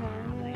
time.